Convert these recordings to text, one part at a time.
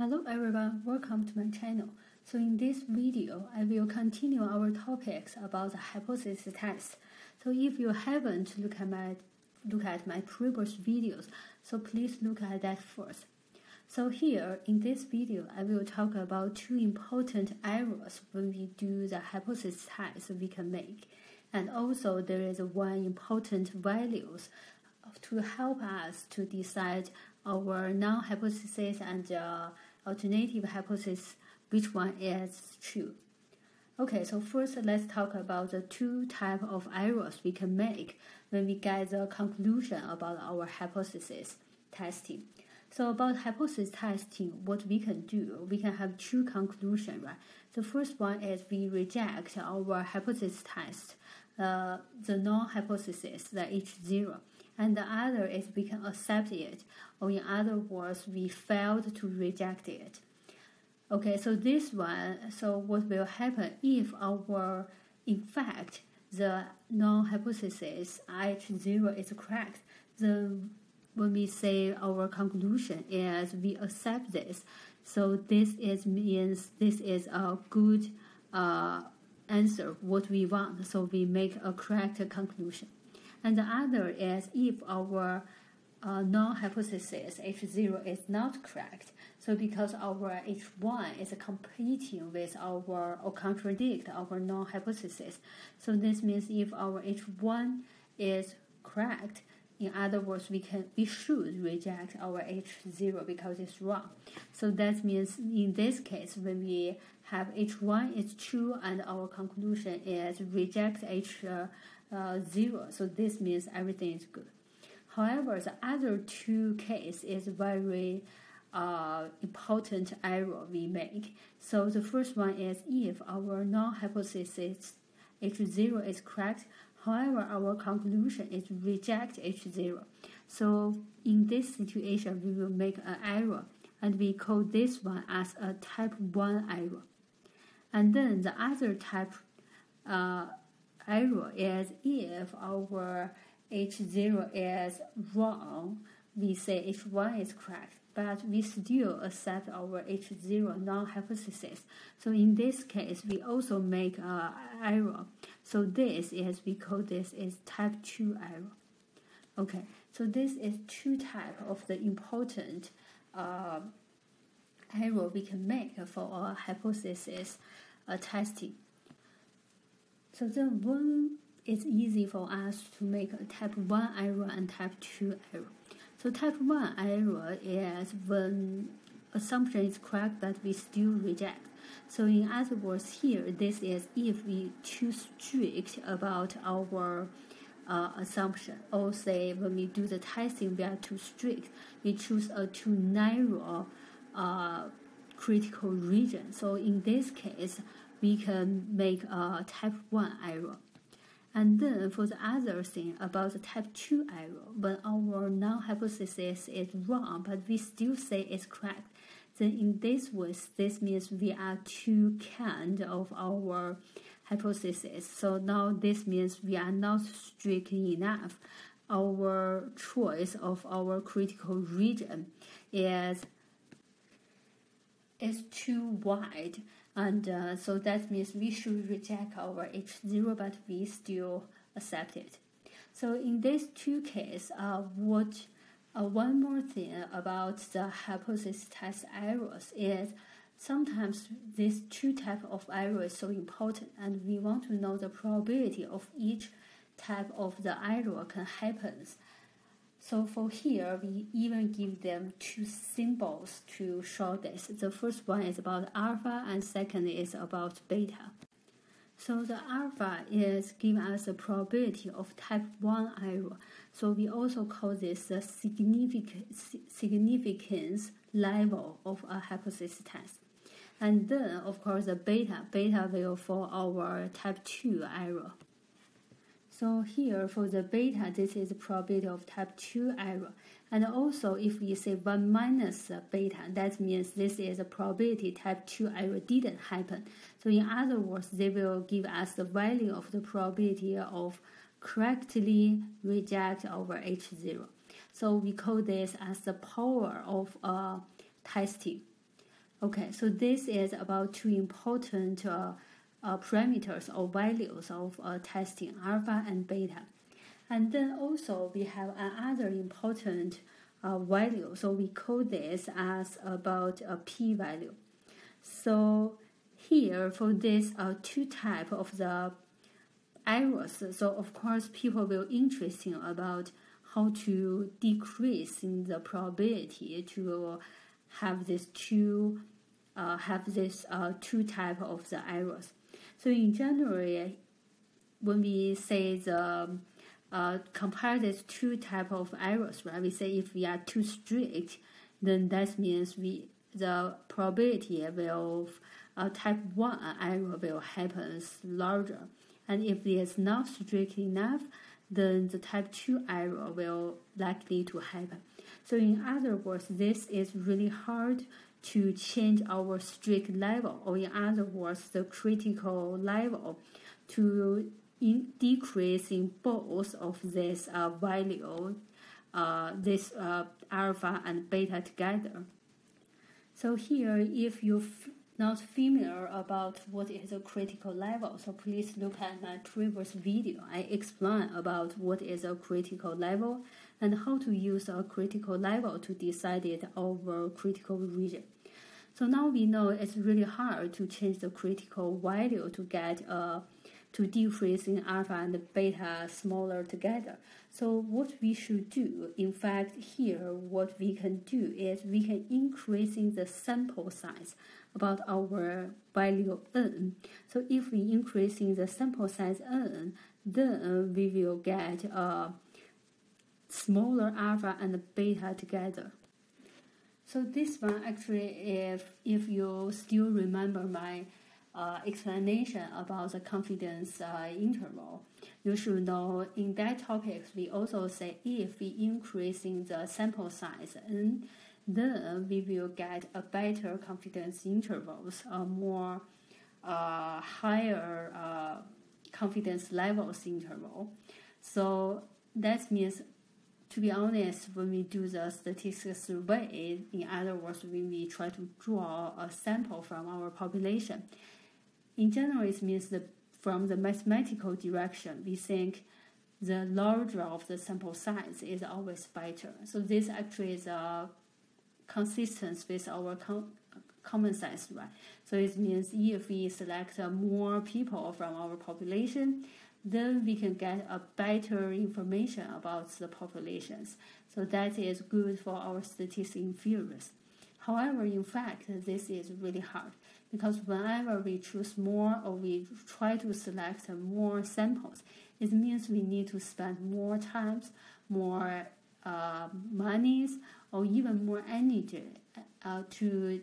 Hello everyone, welcome to my channel. So in this video, I will continue our topics about the hypothesis test. So if you haven't looked at my look at my previous videos, so please look at that first. So here in this video, I will talk about two important errors when we do the hypothesis test we can make. And also there is one important values to help us to decide our null hypothesis and uh, alternative hypothesis, which one is true. Okay, so first let's talk about the two type of errors we can make when we get the conclusion about our hypothesis testing. So about hypothesis testing, what we can do, we can have two conclusions, right? The first one is we reject our hypothesis test, uh, the null hypothesis, the H0 and the other is we can accept it, or in other words, we failed to reject it. Okay, so this one, so what will happen if our, in fact, the null hypothesis H0 is correct, then when we say our conclusion is we accept this, so this is means this is a good uh, answer, what we want, so we make a correct conclusion. And the other is if our uh, null hypothesis H0 is not correct. So because our H1 is competing with our or contradict our null hypothesis. So this means if our H1 is correct, in other words, we can we should reject our H0 because it's wrong. So that means in this case, when we have H1 is true and our conclusion is reject H uh, uh, zero. So this means everything is good. However, the other two case is very uh, important error we make. So the first one is if our null hypothesis H0 is correct, however our conclusion is reject H0. So in this situation, we will make an error and we call this one as a type 1 error. And then the other type uh, error is if our H0 is wrong, we say H1 is correct, but we still accept our H0 null hypothesis. So in this case, we also make an error. So this is, we call this is type 2 error. Okay, so this is two type of the important uh, error we can make for our hypothesis uh, testing. So then when it's easy for us to make a type 1 error and type 2 error. So type 1 error is when assumption is correct but we still reject. So in other words here, this is if we too strict about our uh, assumption or say when we do the testing we are too strict, we choose a too narrow uh, critical region. So in this case, we can make a type 1 error. And then for the other thing about the type 2 error, when our null hypothesis is wrong, but we still say it's correct, then in this way, this means we are too kind of our hypothesis. So now this means we are not strict enough. Our choice of our critical region is is too wide and uh, so that means we should reject our H0, but we still accept it. So in these two cases, uh, what uh, one more thing about the hypothesis test errors is sometimes these two type of error is so important, and we want to know the probability of each type of the error can happen. So for here, we even give them two symbols to show this. The first one is about alpha and second is about beta. So the alpha is giving us the probability of type 1 error. So we also call this the significance, level of a hypothesis test. And then, of course, the beta, beta will for our type 2 error. So here for the beta, this is probability of type 2 error. And also if we say 1 minus beta, that means this is a probability type 2 error didn't happen. So in other words, they will give us the value of the probability of correctly reject over H0. So we call this as the power of uh, testing. Okay, so this is about two important uh, uh, parameters or values of uh, testing alpha and beta. And then also we have another important uh, value. So we call this as about a p-value. So here for this uh, two type of the errors, so of course people will interesting about how to decrease in the probability to have this two uh, have this uh, two type of the errors. So in general, when we say the uh, compare these two type of errors, right? We say if we are too strict, then that means we the probability will uh, type one error will happen larger, and if it is not strict enough, then the type two error will likely to happen. So in other words, this is really hard to change our strict level, or in other words, the critical level to in decrease in both of this uh, value, uh, this uh, alpha and beta together. So here, if you're not familiar about what is a critical level, so please look at my previous video. I explain about what is a critical level and how to use a critical level to decide it over critical region. So now we know it's really hard to change the critical value to get a to decrease in alpha and beta smaller together. So what we should do, in fact, here what we can do is we can increase in the sample size about our value n. So if we increase in the sample size n, then uh, we will get a smaller alpha and beta together. So this one actually, if if you still remember my uh, explanation about the confidence uh, interval. You should know in that topic we also say if we increasing the sample size and then we will get a better confidence intervals, a more uh, higher uh, confidence levels interval. So that means to be honest, when we do the statistics survey, in other words, when we try to draw a sample from our population, in general, it means that from the mathematical direction, we think the larger of the sample size is always better. So this actually is a consistent with our com- common sense, right? So it means if we select uh, more people from our population, then we can get a better information about the populations. So that is good for our statistics theories. However, in fact, this is really hard because whenever we choose more or we try to select more samples, it means we need to spend more times, more uh, monies, or even more energy uh, to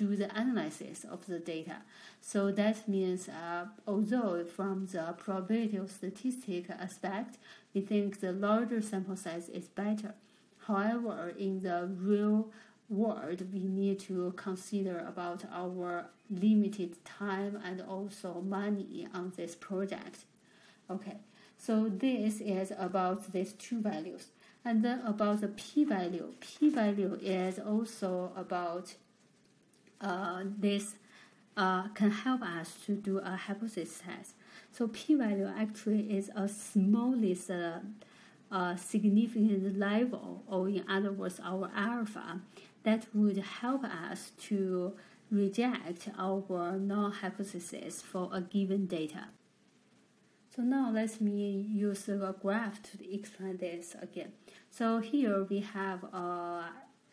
do the analysis of the data. So that means, uh, although from the probability of statistic aspect, we think the larger sample size is better. However, in the real world, we need to consider about our limited time and also money on this project. Okay, so this is about these two values. And then about the p-value. P-value is also about uh, this uh, can help us to do a hypothesis test. So p-value actually is a smallest uh, uh, significant level, or in other words, our alpha that would help us to reject our null hypothesis for a given data. So now let me use a graph to explain this again. So here we have a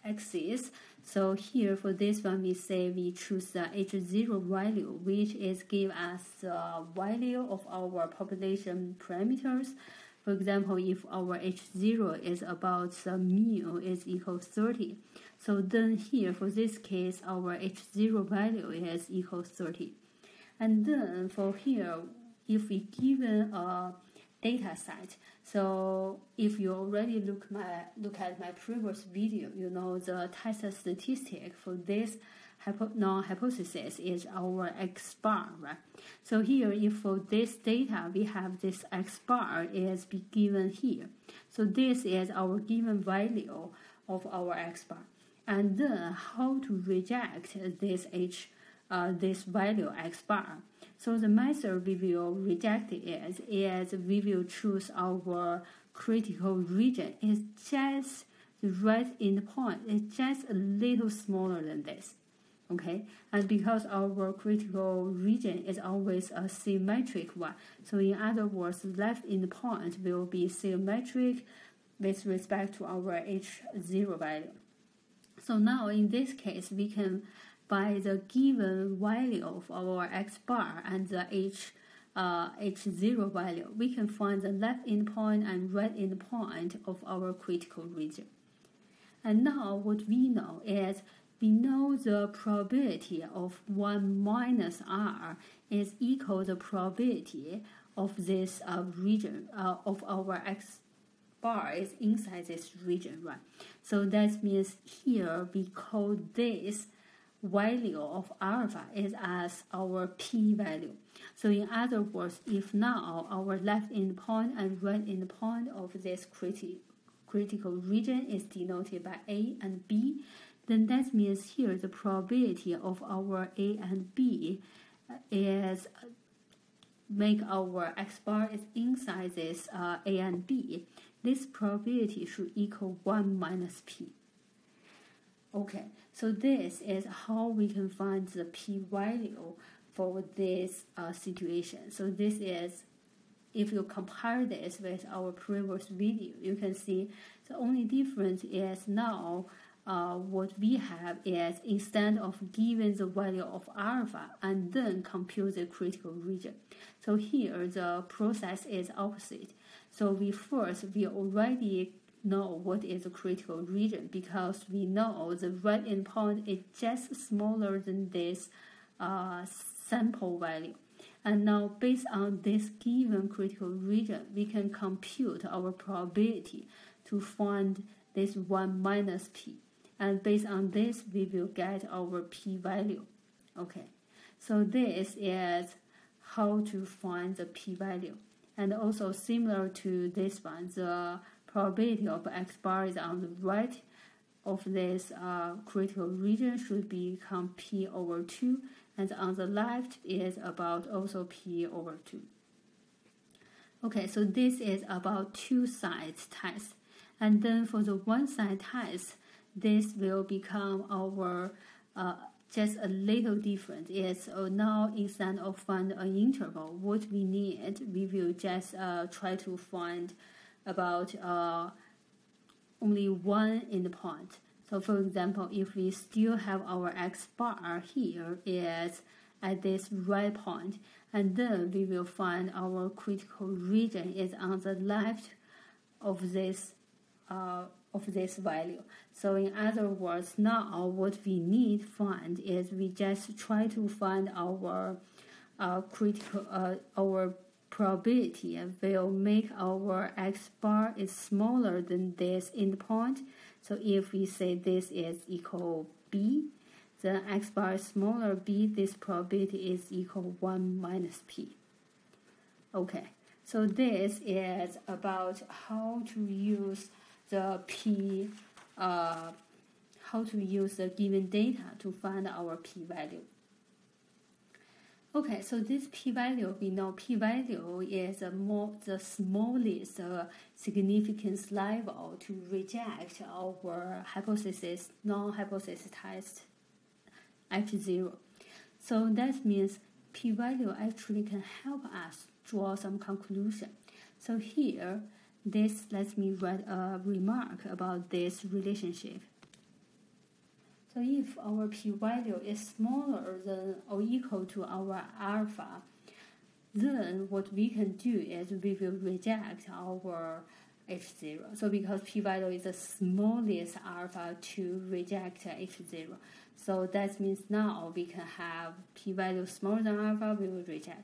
axis. So here for this one, we say we choose the H0 value, which is give us the value of our population parameters. For example, if our H0 is about the mu is equal 30, so then here, for this case, our H0 value is equal 30. And then for here, if we given a data set, so if you already look my look at my previous video, you know the test statistic for this hypo, null hypothesis is our x bar, right? So here, if for this data we have this x bar is be given here, so this is our given value of our x bar. and then how to reject this h, uh, this value x bar. So the method we will reject is, is we will choose our critical region is just the right endpoint is just a little smaller than this. Okay, and because our critical region is always a symmetric one, so in other words, left endpoint will be symmetric with respect to our h0 value. So now in this case, we can by the given value of our x bar and the h uh, h0 value, we can find the left endpoint and right endpoint of our critical region. And now what we know is we know the probability of 1 minus r is equal to the probability of this uh, region uh, of our x bar is inside this region, right? So that means here we call this value of alpha is as our p-value. So in other words, if now our left endpoint and right endpoint of this criti critical region is denoted by A and B, then that means here the probability of our A and B is make our x bar is inside this uh, A and B. This probability should equal 1 minus P. Okay, so this is how we can find the p-value for this uh, situation. So this is, if you compare this with our previous video, you can see the only difference is now uh, what we have is instead of giving the value of alpha and then compute the critical region. So here the process is opposite. So we first, we already know what is a critical region because we know the right endpoint is just smaller than this uh, sample value. And now based on this given critical region, we can compute our probability to find this 1 minus p. And based on this, we will get our p-value. Okay, so this is how to find the p-value. And also similar to this one, the probability of x bar is on the right of this uh, critical region should become p over 2 and on the left is about also p over 2. Okay, so this is about two sides test. And then for the one side test, this will become our uh, just a little different. Yes, so now instead of find an interval, what we need, we will just uh, try to find about uh, only one endpoint. So for example, if we still have our x bar here is at this right point, and then we will find our critical region is on the left of this uh, of this value. So in other words, now what we need find is we just try to find our uh, critical uh, our probability will make our x bar is smaller than this endpoint. So if we say this is equal b, then x bar is smaller b, this probability is equal 1 minus p. Okay, so this is about how to use the p, uh, how to use the given data to find our p-value. Okay, so this p-value, we know p-value is a more, the smallest uh, significance level to reject our hypothesis, null hypothesis H0. So that means p-value actually can help us draw some conclusion. So here, this lets me write a remark about this relationship. So if our p-value is smaller than or equal to our alpha, then what we can do is we will reject our H0. So because p-value is the smallest alpha to reject H0. So that means now we can have p-value smaller than alpha, we will reject.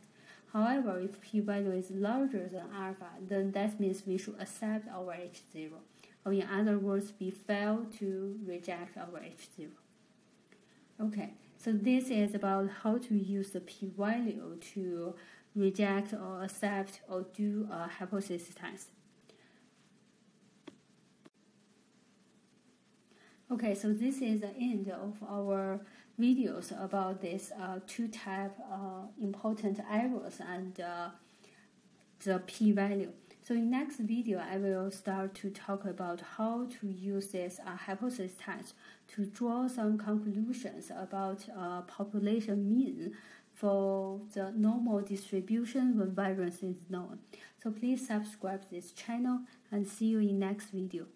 However, if p-value is larger than alpha, then that means we should accept our H0. Or in other words, we fail to reject our H0. Okay, so this is about how to use the p-value to reject or accept or do a hypothesis test. Okay, so this is the end of our videos about this uh, two type uh, important errors and uh, the p-value. So in next video, I will start to talk about how to use this uh, hypothesis test to draw some conclusions about uh, population mean for the normal distribution when variance is known. So please subscribe this channel and see you in next video.